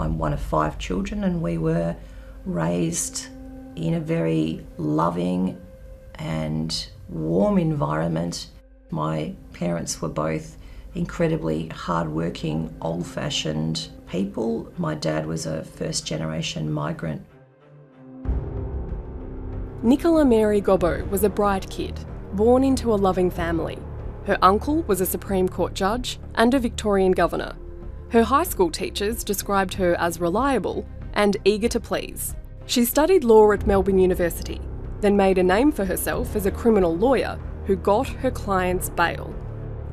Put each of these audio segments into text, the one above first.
I'm one of five children, and we were raised in a very loving and warm environment. My parents were both incredibly hardworking, old fashioned people. My dad was a first generation migrant. Nicola Mary Gobbo was a bright kid, born into a loving family. Her uncle was a Supreme Court judge and a Victorian governor. Her high school teachers described her as reliable and eager to please. She studied law at Melbourne University, then made a name for herself as a criminal lawyer who got her clients bail.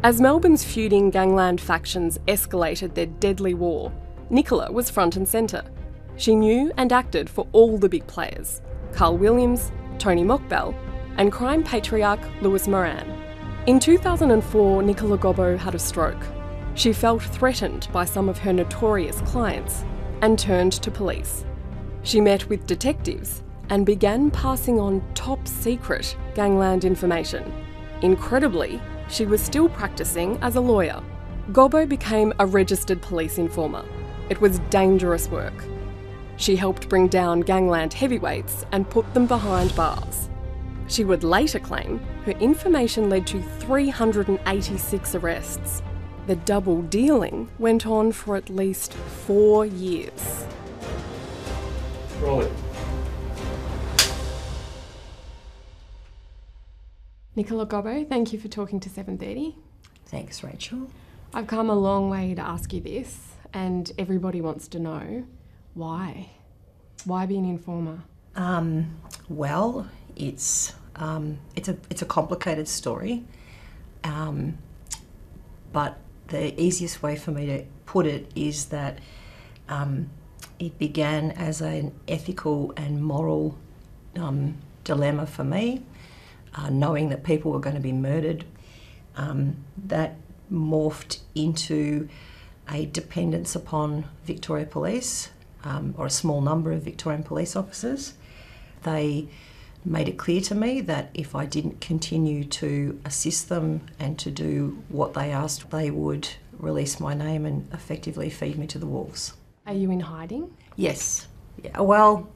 As Melbourne's feuding gangland factions escalated their deadly war, Nicola was front and centre. She knew and acted for all the big players Carl Williams, Tony Mokbel, and crime patriarch Lewis Moran. In 2004, Nicola Gobbo had a stroke. She felt threatened by some of her notorious clients and turned to police. She met with detectives and began passing on top secret gangland information. Incredibly, she was still practicing as a lawyer. Gobbo became a registered police informer. It was dangerous work. She helped bring down gangland heavyweights and put them behind bars. She would later claim her information led to 386 arrests. The double dealing went on for at least four years. Roll it. Nicola Gobbo, thank you for talking to 730. Thanks, Rachel. I've come a long way to ask you this, and everybody wants to know why. Why be an informer? Um, well, it's um, it's a it's a complicated story, um, but the easiest way for me to put it is that um, it began as an ethical and moral um, dilemma for me uh, knowing that people were going to be murdered. Um, that morphed into a dependence upon Victoria Police um, or a small number of Victorian police officers. They made it clear to me that if I didn't continue to assist them and to do what they asked, they would release my name and effectively feed me to the wolves. Are you in hiding? Yes. Yeah. Well,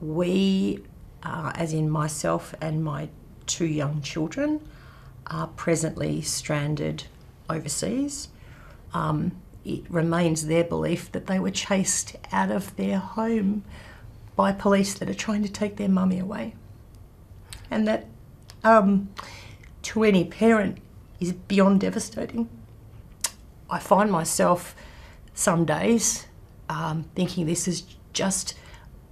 we, uh, as in myself and my two young children are presently stranded overseas. Um, it remains their belief that they were chased out of their home by police that are trying to take their mummy away. And that um, to any parent is beyond devastating. I find myself some days um, thinking this is just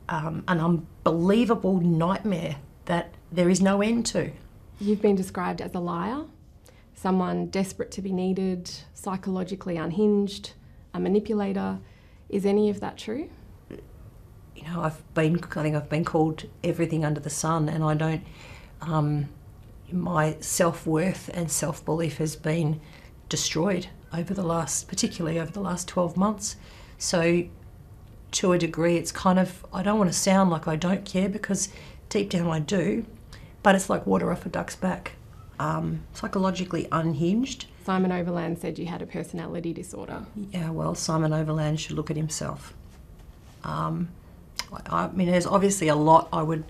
um, an unbelievable nightmare that there is no end to. You've been described as a liar, someone desperate to be needed, psychologically unhinged, a manipulator. Is any of that true? You know, I've been, I think I've been called everything under the sun, and I don't, um, my self worth and self belief has been destroyed over the last, particularly over the last 12 months. So, to a degree, it's kind of, I don't want to sound like I don't care because deep down I do, but it's like water off a duck's back. Um, psychologically unhinged. Simon Overland said you had a personality disorder. Yeah, well, Simon Overland should look at himself. Um, I, I mean, there's obviously a lot I would,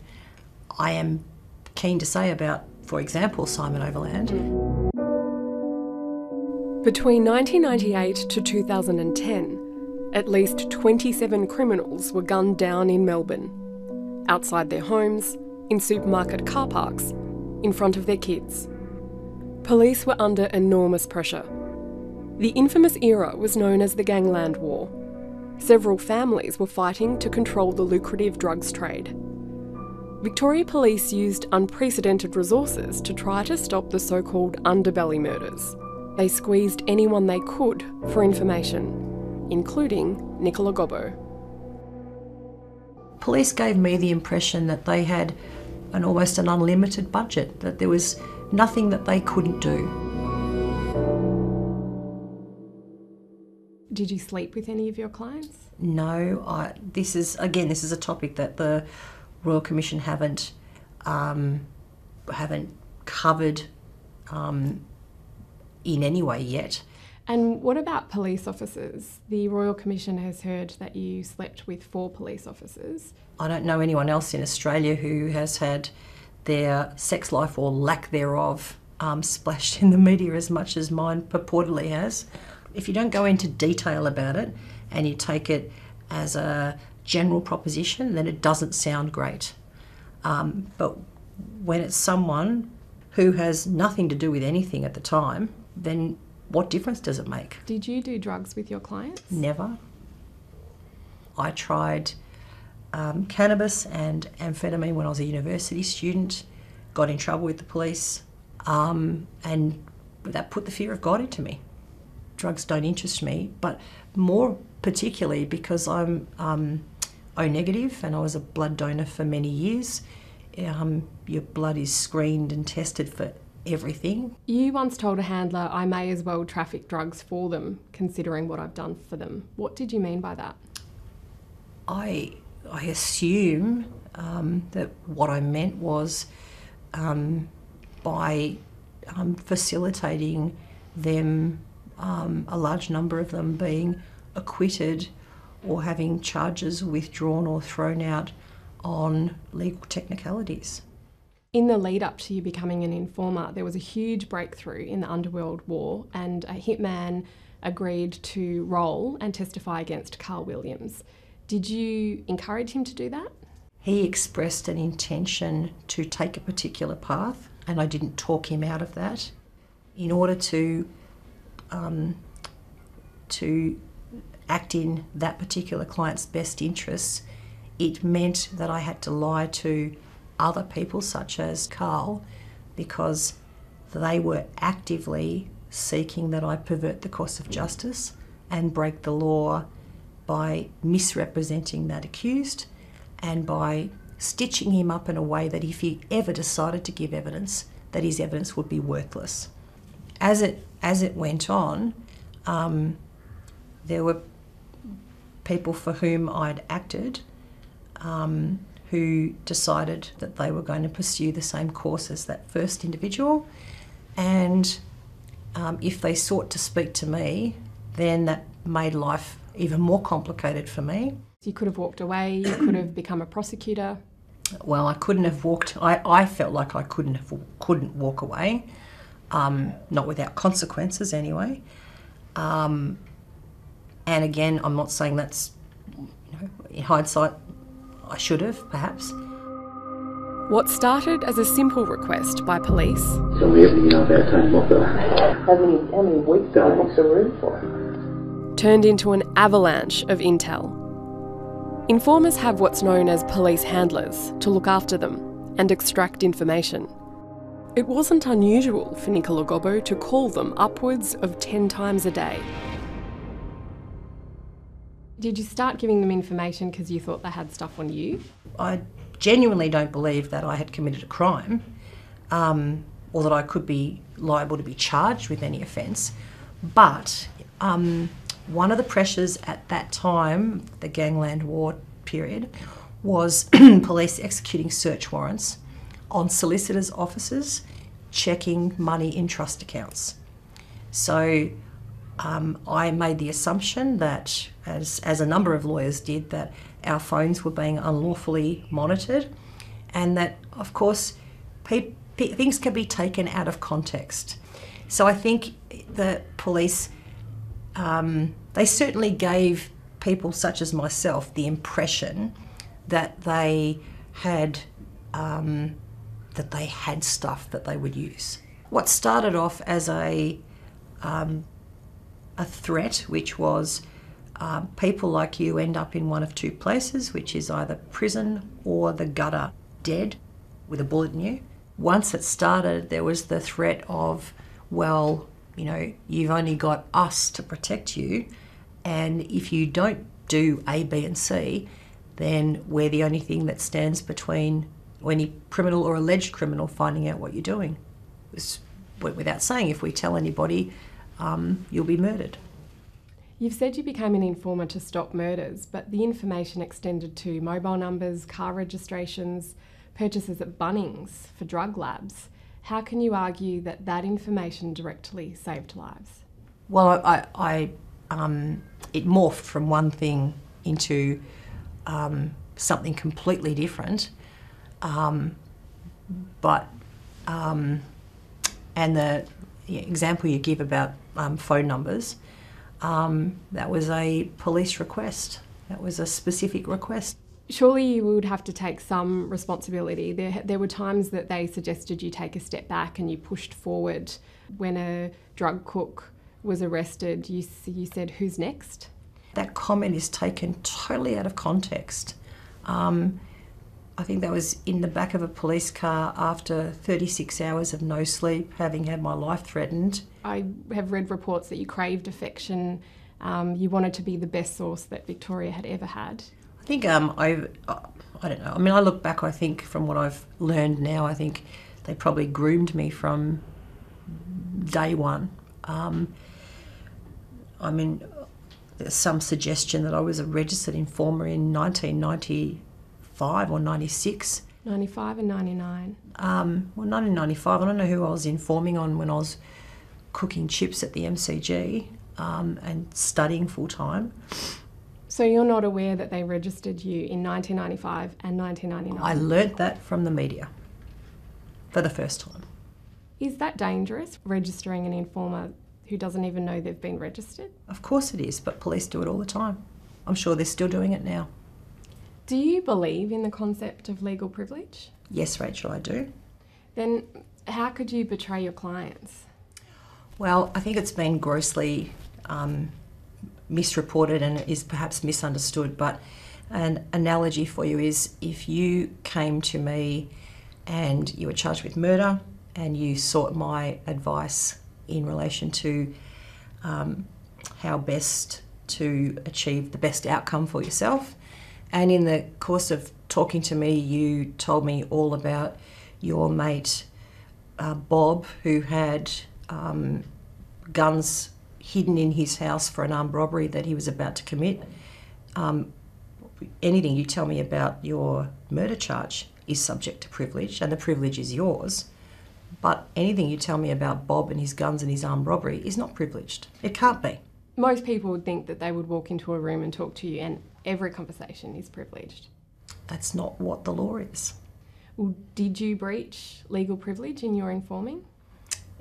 I am keen to say about, for example, Simon Overland. Between 1998 to 2010, at least 27 criminals were gunned down in Melbourne outside their homes, in supermarket car parks, in front of their kids. Police were under enormous pressure. The infamous era was known as the Gangland War. Several families were fighting to control the lucrative drugs trade. Victoria Police used unprecedented resources to try to stop the so called underbelly murders. They squeezed anyone they could for information, including Nicola Gobbo police gave me the impression that they had an almost an unlimited budget, that there was nothing that they couldn't do. Did you sleep with any of your clients? No, I, this is again this is a topic that the Royal Commission haven't um, haven't covered um, in any way yet. And what about police officers? The Royal Commission has heard that you slept with four police officers. I don't know anyone else in Australia who has had their sex life or lack thereof um, splashed in the media as much as mine purportedly has. If you don't go into detail about it and you take it as a general proposition, then it doesn't sound great. Um, but when it's someone who has nothing to do with anything at the time, then what difference does it make? Did you do drugs with your clients? Never. I tried um, cannabis and amphetamine when I was a university student, got in trouble with the police, um, and that put the fear of God into me. Drugs don't interest me, but more particularly because I'm um, O negative and I was a blood donor for many years. Um, your blood is screened and tested for everything. You once told a handler, I may as well traffic drugs for them, considering what I've done for them. What did you mean by that? I, I assume um, that what I meant was um, by um, facilitating them, um, a large number of them being acquitted or having charges withdrawn or thrown out on legal technicalities. In the lead up to you becoming an informer, there was a huge breakthrough in the underworld war, and a hitman agreed to roll and testify against Carl Williams. Did you encourage him to do that? He expressed an intention to take a particular path, and I didn't talk him out of that. In order to um, to act in that particular client's best interests, it meant that I had to lie to other people, such as Carl, because they were actively seeking that I pervert the course of justice and break the law by misrepresenting that accused and by stitching him up in a way that if he ever decided to give evidence, that his evidence would be worthless. As it as it went on, um, there were people for whom I'd acted um, who decided that they were going to pursue the same course as that first individual. And um, if they sought to speak to me, then that made life even more complicated for me. You could have walked away, you could have become a prosecutor. Well, I couldn't have walked. I, I felt like I couldn't have couldn't walk away, um, not without consequences anyway. Um, and again, I'm not saying that's you know, in hindsight I should have, perhaps. What started as a simple request by police So we have, you know, about time off How many, how many weeks did I book the room for? turned into an avalanche of intel. Informers have what's known as police handlers to look after them and extract information. It wasn't unusual for Nicola Gobbo to call them upwards of 10 times a day. Did you start giving them information because you thought they had stuff on you? I genuinely don't believe that I had committed a crime um, or that I could be liable to be charged with any offence. But um, one of the pressures at that time, the gangland war period, was police executing search warrants on solicitors' offices checking money in trust accounts. So um, I made the assumption that, as, as a number of lawyers did, that our phones were being unlawfully monitored, and that, of course, pe- pe- things can be taken out of context. So I think the police, um, they certainly gave people such as myself the impression that they had um, that they had stuff that they would use. What started off as a um, a threat, which was um, people like you end up in one of two places, which is either prison or the gutter, dead with a bullet in you. Once it started, there was the threat of, well, you know, you've only got us to protect you, and if you don't do A, B, and C, then we're the only thing that stands between any criminal or alleged criminal finding out what you're doing. It's without saying, if we tell anybody, um, you'll be murdered. You've said you became an informer to stop murders, but the information extended to mobile numbers, car registrations, purchases at Bunnings for drug labs. How can you argue that that information directly saved lives? Well, I, I, um, it morphed from one thing into um, something completely different. Um, but, um, and the, the example you give about um, phone numbers, um, that was a police request. That was a specific request. Surely you would have to take some responsibility. There, there were times that they suggested you take a step back and you pushed forward. When a drug cook was arrested, you, you said, Who's next? That comment is taken totally out of context. Um, I think that was in the back of a police car after 36 hours of no sleep, having had my life threatened. I have read reports that you craved affection. Um, you wanted to be the best source that Victoria had ever had. I think um, I, I don't know. I mean, I look back. I think from what I've learned now, I think they probably groomed me from day one. Um, I mean, there's some suggestion that I was a registered informer in 1995 or 96. 95 and 99. Um, well, 1995, I don't know who I was informing on when I was cooking chips at the MCG um, and studying full time. So you're not aware that they registered you in 1995 and 1999? I learnt that from the media for the first time. Is that dangerous, registering an informer who doesn't even know they've been registered? Of course it is, but police do it all the time. I'm sure they're still doing it now. Do you believe in the concept of legal privilege? Yes, Rachel, I do. Then how could you betray your clients? Well, I think it's been grossly um, misreported and is perhaps misunderstood, but an analogy for you is if you came to me and you were charged with murder and you sought my advice in relation to um, how best to achieve the best outcome for yourself. And in the course of talking to me, you told me all about your mate uh, Bob, who had um, guns hidden in his house for an armed robbery that he was about to commit. Um, anything you tell me about your murder charge is subject to privilege, and the privilege is yours. But anything you tell me about Bob and his guns and his armed robbery is not privileged. It can't be. Most people would think that they would walk into a room and talk to you, and every conversation is privileged. That's not what the law is. Well, did you breach legal privilege in your informing?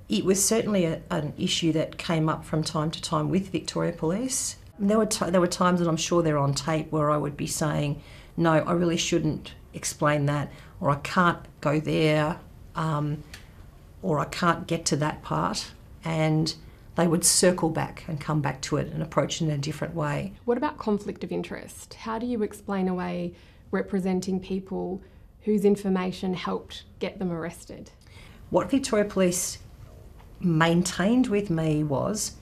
It was certainly a, an issue that came up from time to time with Victoria Police. There were, t- there were times that I'm sure they're on tape where I would be saying, no, I really shouldn't explain that, or I can't go there, um, or I can't get to that part. And they would circle back and come back to it and approach it in a different way. What about conflict of interest? How do you explain away representing people whose information helped get them arrested? What Victoria Police maintained with me was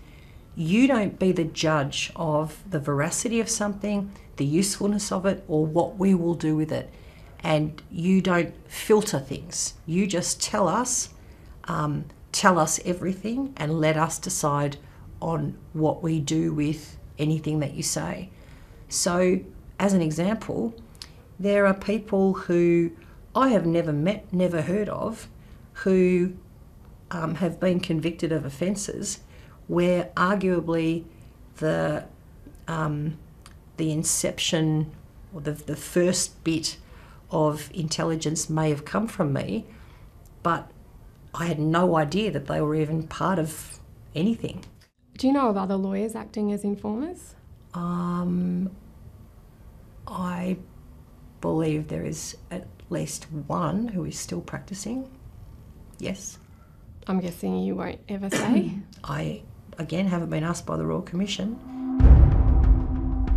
you don't be the judge of the veracity of something, the usefulness of it, or what we will do with it. And you don't filter things. You just tell us, um, tell us everything, and let us decide on what we do with anything that you say. So, as an example, there are people who I have never met, never heard of, who um, have been convicted of offences where arguably the um, the inception or the, the first bit of intelligence may have come from me, but I had no idea that they were even part of anything. Do you know of other lawyers acting as informers? Um, I believe there is at least one who is still practicing. Yes. I'm guessing you won't ever say. I, again, haven't been asked by the Royal Commission.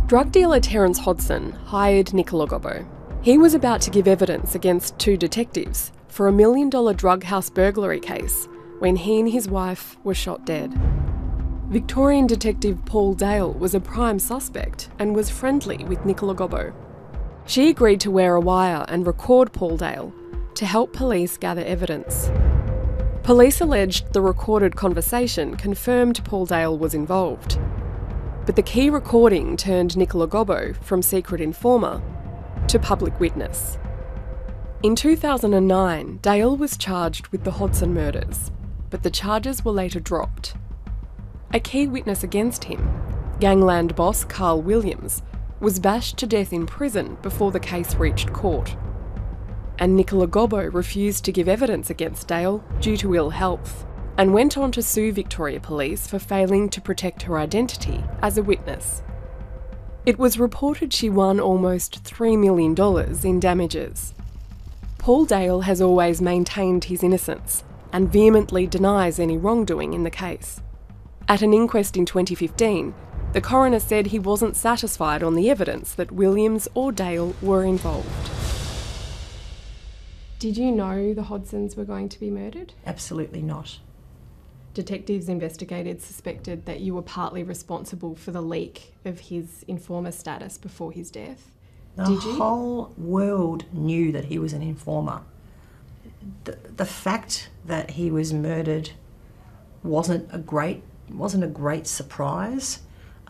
Drug dealer Terence Hodson hired Nicola Gobbo. He was about to give evidence against two detectives for a million dollar drug house burglary case when he and his wife were shot dead. Victorian detective Paul Dale was a prime suspect and was friendly with Nicola Gobbo. She agreed to wear a wire and record Paul Dale to help police gather evidence. Police alleged the recorded conversation confirmed Paul Dale was involved. But the key recording turned Nicola Gobbo from secret informer to public witness. In 2009, Dale was charged with the Hodson murders, but the charges were later dropped. A key witness against him, gangland boss Carl Williams, was bashed to death in prison before the case reached court. And Nicola Gobbo refused to give evidence against Dale due to ill health and went on to sue Victoria Police for failing to protect her identity as a witness. It was reported she won almost $3 million in damages. Paul Dale has always maintained his innocence and vehemently denies any wrongdoing in the case. At an inquest in 2015, the coroner said he wasn't satisfied on the evidence that Williams or Dale were involved. Did you know the Hodsons were going to be murdered? Absolutely not. Detectives investigated suspected that you were partly responsible for the leak of his informer status before his death. The Did you? The whole world knew that he was an informer. The, the fact that he was murdered wasn't a great wasn't a great surprise.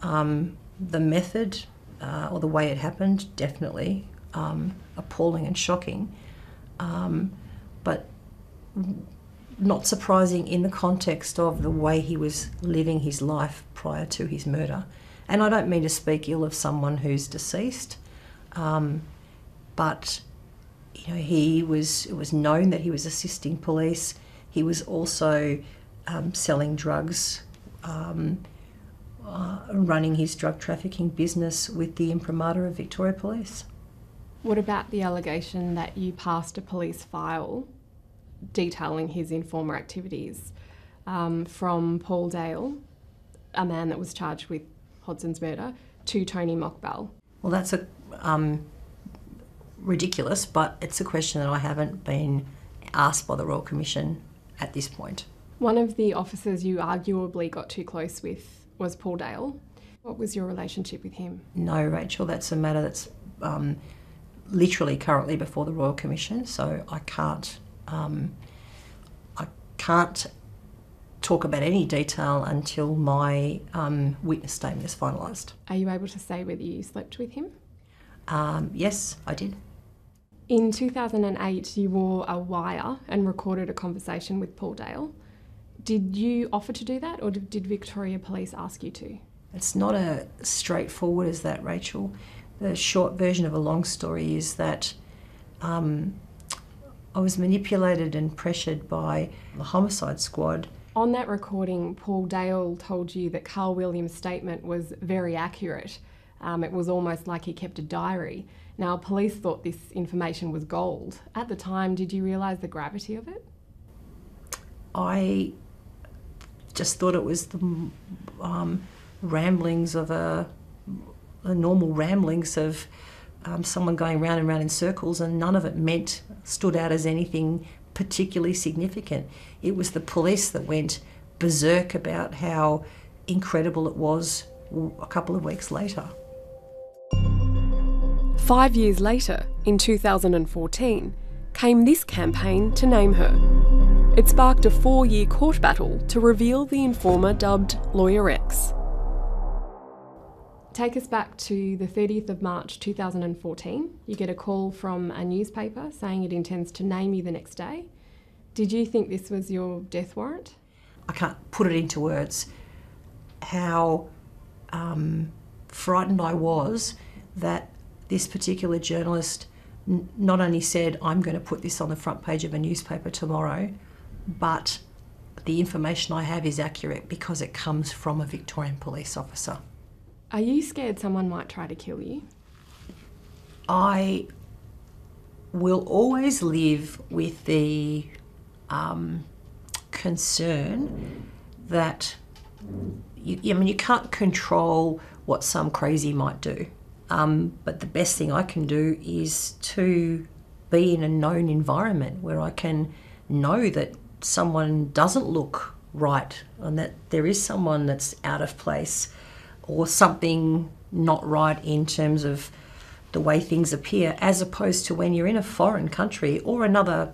Um, the method uh, or the way it happened definitely um, appalling and shocking, um, but not surprising in the context of the way he was living his life prior to his murder. And I don't mean to speak ill of someone who's deceased, um, but you know he was it was known that he was assisting police. He was also um, selling drugs, um, uh, running his drug trafficking business with the imprimatur of Victoria Police. What about the allegation that you passed a police file detailing his informer activities um, from Paul Dale, a man that was charged with Hodson's murder, to Tony Mokbel? Well, that's a um, ridiculous, but it's a question that I haven't been asked by the Royal Commission at this point. One of the officers you arguably got too close with was Paul Dale. What was your relationship with him? No, Rachel, that's a matter that's um, literally currently before the Royal Commission, so I can't um, I can't talk about any detail until my um, witness statement is finalised. Are you able to say whether you slept with him? Um, yes, I did. In 2008, you wore a wire and recorded a conversation with Paul Dale. Did you offer to do that, or did Victoria Police ask you to? It's not as straightforward as that, Rachel. The short version of a long story is that um, I was manipulated and pressured by the homicide squad. On that recording, Paul Dale told you that Carl Williams' statement was very accurate. Um, it was almost like he kept a diary. Now, police thought this information was gold. At the time, did you realise the gravity of it? I just thought it was the um, ramblings of a, the normal ramblings of um, someone going round and round in circles, and none of it meant stood out as anything particularly significant. It was the police that went berserk about how incredible it was a couple of weeks later. Five years later, in 2014, came this campaign to name her. It sparked a four year court battle to reveal the informer dubbed Lawyer X. Take us back to the 30th of March 2014. You get a call from a newspaper saying it intends to name you the next day. Did you think this was your death warrant? I can't put it into words how um, frightened I was that this particular journalist n- not only said, I'm going to put this on the front page of a newspaper tomorrow, but the information I have is accurate because it comes from a Victorian police officer. Are you scared someone might try to kill you? I will always live with the um, concern that you, I mean you can't control what some crazy might do, um, but the best thing I can do is to be in a known environment where I can know that someone doesn't look right and that there is someone that's out of place or something not right in terms of the way things appear, as opposed to when you're in a foreign country or another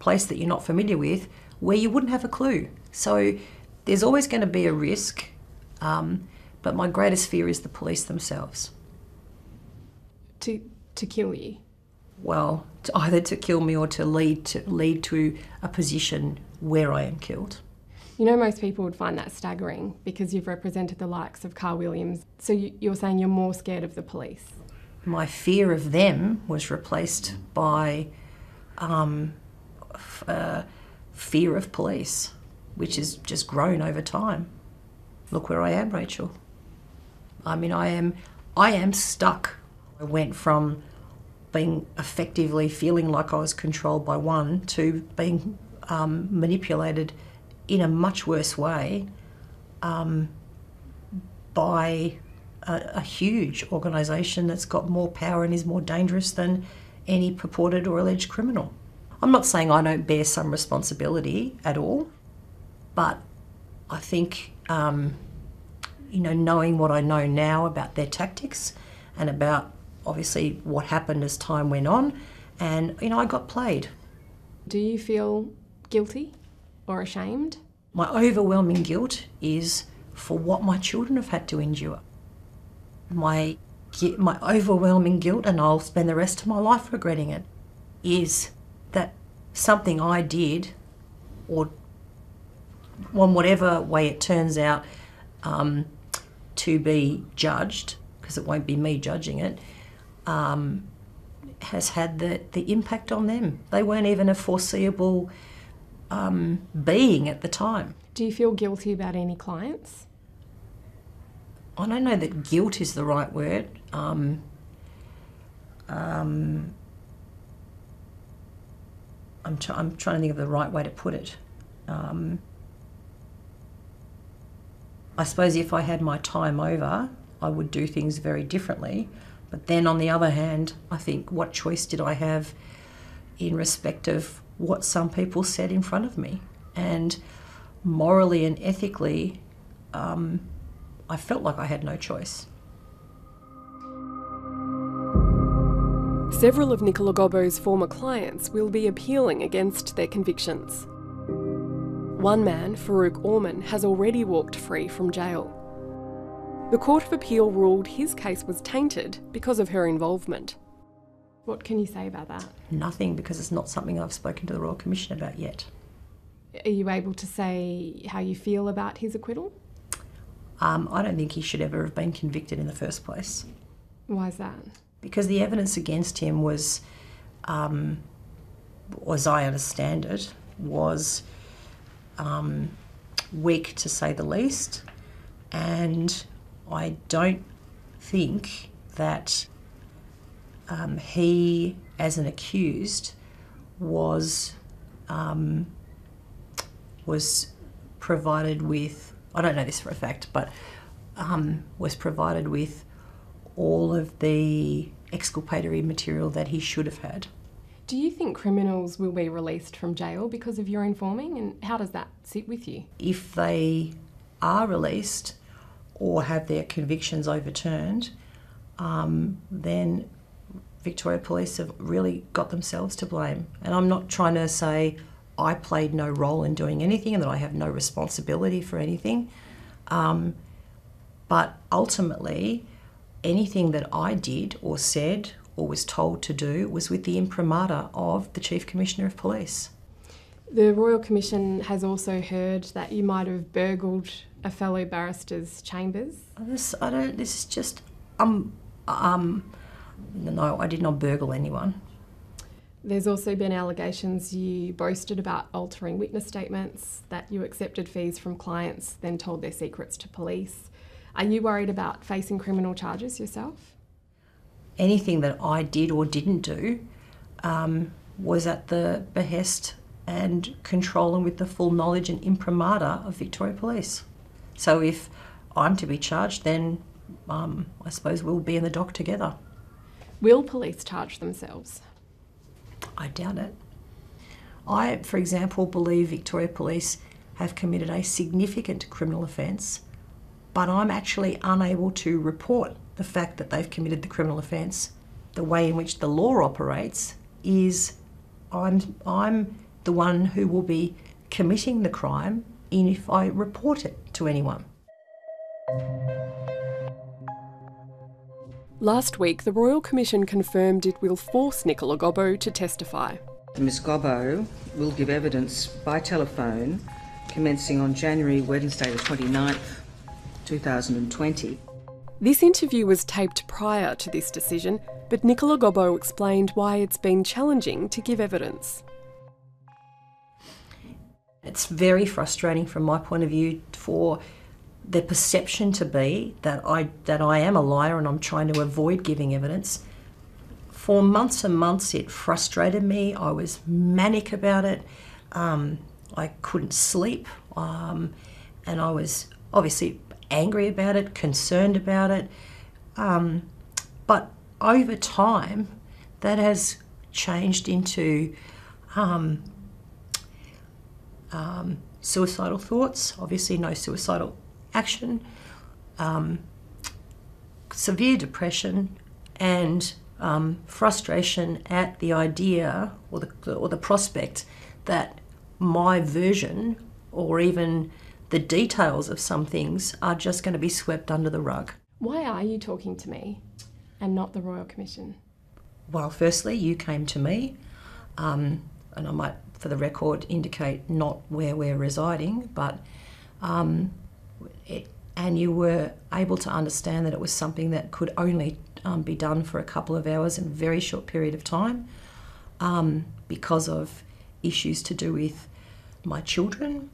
place that you're not familiar with where you wouldn't have a clue. So there's always going to be a risk, um, but my greatest fear is the police themselves. To, to kill you? Well, to either to kill me or to lead to lead to a position where I am killed. You know, most people would find that staggering because you've represented the likes of Carl Williams. So you- you're saying you're more scared of the police? My fear of them was replaced by um, uh, fear of police, which has just grown over time. Look where I am, Rachel. I mean, I am, I am stuck. I went from being effectively feeling like I was controlled by one to being um, manipulated in a much worse way um, by a, a huge organisation that's got more power and is more dangerous than any purported or alleged criminal. I'm not saying I don't bear some responsibility at all, but I think, um, you know, knowing what I know now about their tactics and about obviously what happened as time went on, and, you know, I got played. Do you feel guilty or ashamed? My overwhelming guilt is for what my children have had to endure. My, my overwhelming guilt, and I'll spend the rest of my life regretting it, is that something I did, or on whatever way it turns out um, to be judged, because it won't be me judging it, um, has had the, the impact on them. They weren't even a foreseeable um, being at the time. Do you feel guilty about any clients? I don't know that guilt is the right word. Um, um, I'm, try- I'm trying to think of the right way to put it. Um, I suppose if I had my time over, I would do things very differently. But then on the other hand, I think what choice did I have in respect of what some people said in front of me? And morally and ethically, um, I felt like I had no choice. Several of Nicola Gobbo's former clients will be appealing against their convictions. One man, Faruk Orman, has already walked free from jail. The Court of Appeal ruled his case was tainted because of her involvement. What can you say about that? Nothing because it's not something I've spoken to the Royal Commission about yet. Are you able to say how you feel about his acquittal? Um, I don't think he should ever have been convicted in the first place Why is that? because the evidence against him was, um, as I understand it, was um, weak to say the least, and I don't think that um, he, as an accused, was um, was provided with. I don't know this for a fact, but um, was provided with all of the exculpatory material that he should have had. Do you think criminals will be released from jail because of your informing, and how does that sit with you? If they are released or have their convictions overturned, um, then Victoria Police have really got themselves to blame. And I'm not trying to say I played no role in doing anything and that I have no responsibility for anything. Um, but ultimately, anything that I did or said or was told to do was with the imprimatur of the Chief Commissioner of Police. The Royal Commission has also heard that you might have burgled a fellow barrister's chambers. This, I don't. This is just. Um. Um. No, I did not burgle anyone. There's also been allegations you boasted about altering witness statements, that you accepted fees from clients, then told their secrets to police. Are you worried about facing criminal charges yourself? Anything that I did or didn't do um, was at the behest and control and with the full knowledge and imprimatur of Victoria Police. So if I'm to be charged, then um, I suppose we'll be in the dock together. Will police charge themselves? I doubt it. I, for example, believe Victoria Police have committed a significant criminal offence, but I'm actually unable to report the fact that they've committed the criminal offence. The way in which the law operates is I'm, I'm the one who will be committing the crime if I report it to anyone. Last week, the Royal Commission confirmed it will force Nicola Gobbo to testify. Ms Gobbo will give evidence by telephone commencing on January, Wednesday, the 29th, 2020. This interview was taped prior to this decision, but Nicola Gobbo explained why it's been challenging to give evidence. It's very frustrating from my point of view for the perception to be that I that I am a liar and I'm trying to avoid giving evidence. For months and months, it frustrated me. I was manic about it. Um, I couldn't sleep, um, and I was obviously angry about it, concerned about it. Um, but over time, that has changed into um, um, suicidal thoughts. Obviously, no suicidal action, um, severe depression, and um, frustration at the idea or the, or the prospect that my version or even the details of some things are just going to be swept under the rug. Why are you talking to me and not the Royal Commission? Well, firstly, you came to me, um, and I might, for the record, indicate not where we're residing, but um, it, and you were able to understand that it was something that could only um, be done for a couple of hours in a very short period of time um, because of issues to do with my children.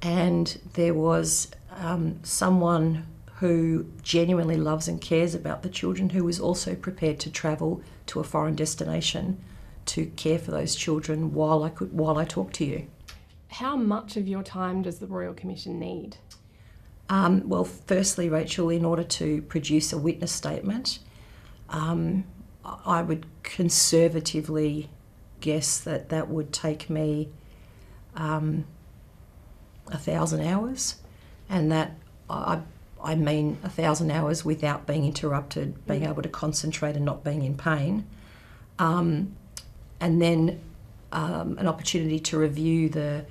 And there was um, someone who genuinely loves and cares about the children who was also prepared to travel to a foreign destination to care for those children while I could while I talk to you. How much of your time does the Royal Commission need? Um, well, firstly, Rachel, in order to produce a witness statement, um, I would conservatively guess that that would take me um, a thousand hours, and that I, I mean a thousand hours without being interrupted, being able to concentrate and not being in pain, um, and then um, an opportunity to review the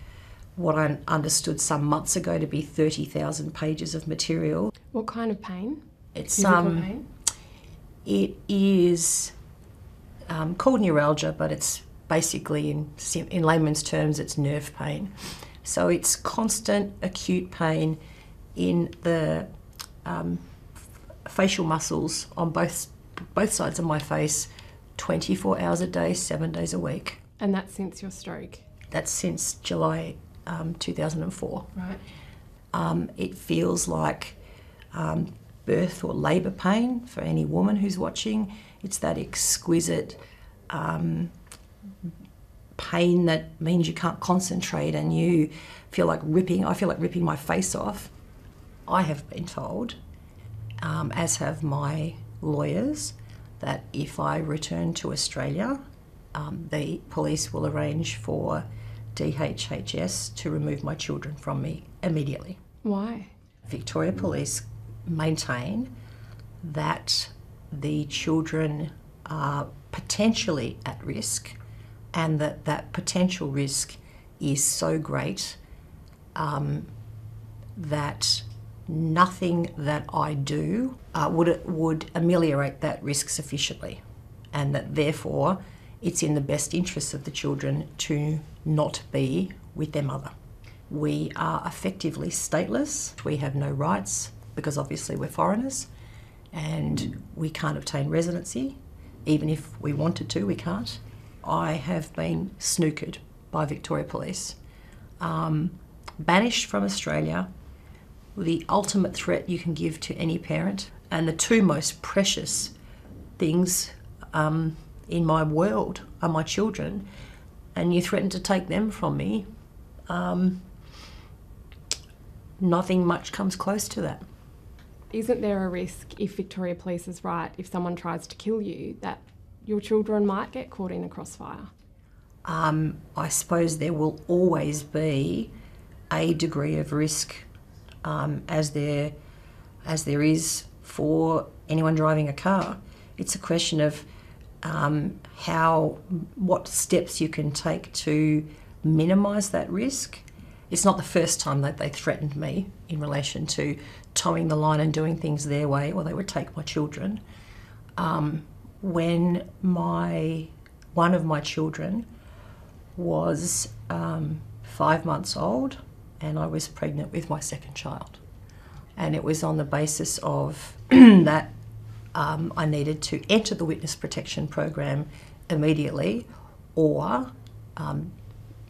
what I understood some months ago to be thirty thousand pages of material. What kind of pain? It's um, pain? it is um, called neuralgia, but it's basically in in layman's terms, it's nerve pain. So it's constant acute pain in the um, f- facial muscles on both both sides of my face, 24 hours a day, seven days a week. And that's since your stroke. That's since July um, 2004. Right. Um, it feels like um, birth or labour pain for any woman who's watching. It's that exquisite um, pain that means you can't concentrate and you feel like ripping. I feel like ripping my face off. I have been told, um, as have my lawyers, that if I return to Australia, um, the police will arrange for DHHS to remove my children from me immediately. Why? Victoria Police maintain that the children are potentially at risk and that that potential risk is so great um, that nothing that I do uh, would, would ameliorate that risk sufficiently and that therefore it's in the best interests of the children to not be with their mother. We are effectively stateless. We have no rights because obviously we're foreigners and we can't obtain residency. Even if we wanted to, we can't. I have been snookered by Victoria Police, um, banished from Australia, the ultimate threat you can give to any parent, and the two most precious things um, in my world are my children, and you threaten to take them from me. Um, nothing much comes close to that. Isn't there a risk if Victoria Police is right, if someone tries to kill you, that your children might get caught in a crossfire? Um, I suppose there will always be a degree of risk, um, as there as there is for anyone driving a car. It's a question of um, how what steps you can take to minimise that risk. It's not the first time that they threatened me in relation to toeing the line and doing things their way, or they would take my children. Um, when my one of my children was um, five months old and I was pregnant with my second child. And it was on the basis of that um, I needed to enter the witness protection program immediately, or um,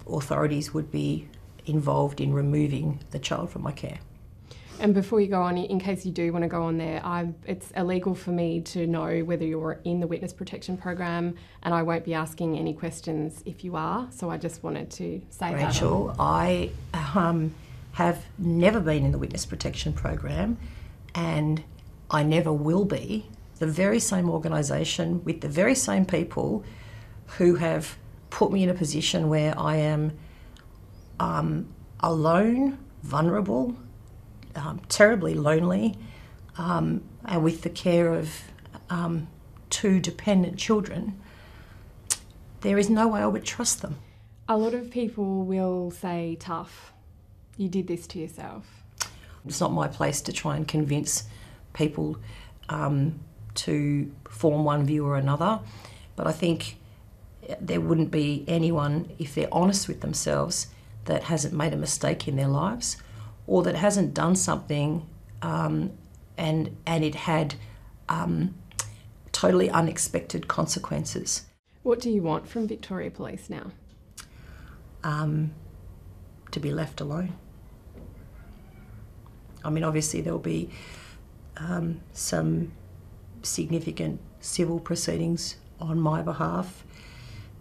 authorities would be involved in removing the child from my care. And before you go on, in case you do want to go on there, I, it's illegal for me to know whether you're in the witness protection program, and I won't be asking any questions if you are. So I just wanted to say that. Rachel, I um, have never been in the witness protection program, and I never will be. The very same organisation with the very same people who have put me in a position where I am um, alone, vulnerable, um, terribly lonely, um, and with the care of um, two dependent children, there is no way I would trust them. A lot of people will say, tough, you did this to yourself. It's not my place to try and convince people um, to form one view or another, but I think there wouldn't be anyone, if they're honest with themselves, that hasn't made a mistake in their lives or that hasn't done something um, and, and it had um, totally unexpected consequences. What do you want from Victoria Police now? Um, to be left alone. I mean, obviously, there'll be um, some significant civil proceedings on my behalf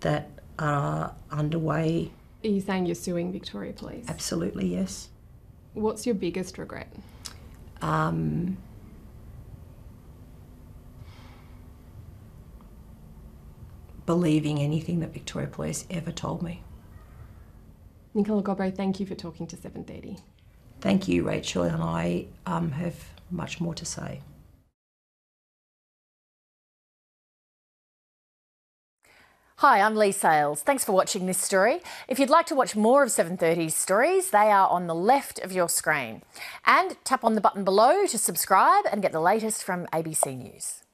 that are underway. Are you saying you're suing Victoria Police? Absolutely, yes. What's your biggest regret? Um, believing anything that Victoria Police ever told me. Nicola Gobbo, thank you for talking to 730. Thank you, Rachel, and I um, have much more to say. Hi, I'm Leigh Sales. Thanks for watching this story. If you'd like to watch more of 730's stories, they are on the left of your screen. And tap on the button below to subscribe and get the latest from ABC News.